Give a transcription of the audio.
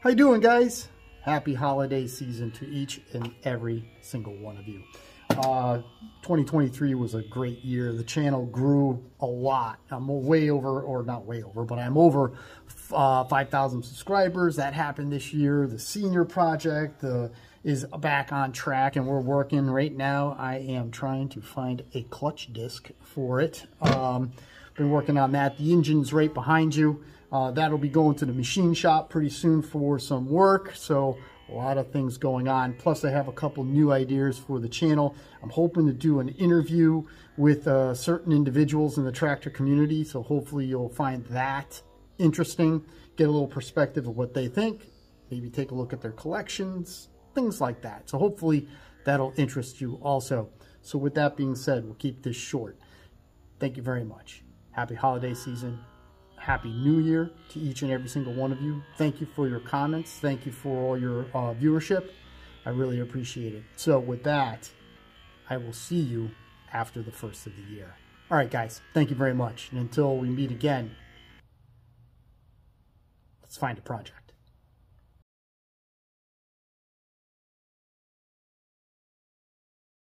How you doing, guys? Happy holiday season to each and every single one of you. Uh, 2023 was a great year. The channel grew a lot. I'm way over, or not way over, but I'm over uh, 5,000 subscribers. That happened this year. The senior project uh, is back on track, and we're working right now. I am trying to find a clutch disc for it. Um, been working on that. The engine's right behind you. Uh, that'll be going to the machine shop pretty soon for some work. So a lot of things going on. Plus I have a couple new ideas for the channel. I'm hoping to do an interview with uh, certain individuals in the tractor community. So hopefully you'll find that interesting. Get a little perspective of what they think. Maybe take a look at their collections, things like that. So hopefully that'll interest you also. So with that being said, we'll keep this short. Thank you very much. Happy holiday season. Happy New Year to each and every single one of you. Thank you for your comments. Thank you for all your uh, viewership. I really appreciate it. So with that, I will see you after the first of the year. All right, guys, thank you very much. And until we meet again, let's find a project.